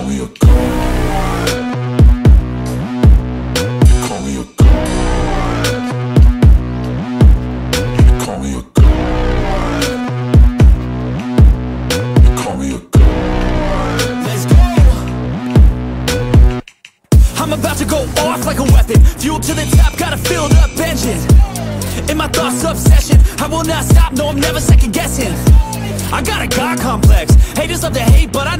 call me a god. Call me a god. Call me a god. I'm about to go off like a weapon. Fuel to the top, got a filled up engine. In my thoughts, obsession. I will not stop, no, I'm never second guessing. I got a God complex. Haters love to hate, but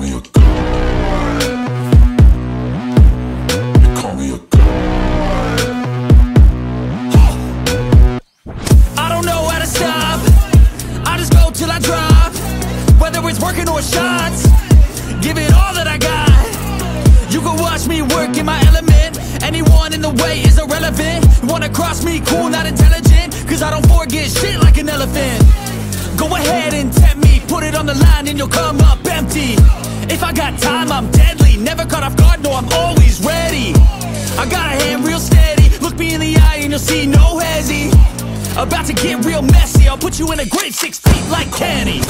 Me a god. You call me a god. I don't know how to stop. I just go till I drop. Whether it's working or shots, give it all that I got. You can watch me work in my element. Anyone in the way is irrelevant. You wanna cross me, cool, not intelligent. Cause I don't forget shit like an elephant. Go ahead and tempt me, put it on the line and you'll come up empty. If I got time, I'm deadly. Never caught off guard, no, I'm always ready. I got a hand real steady. Look me in the eye and you'll see no hezzy. About to get real messy. I'll put you in a grave six feet like Kenny.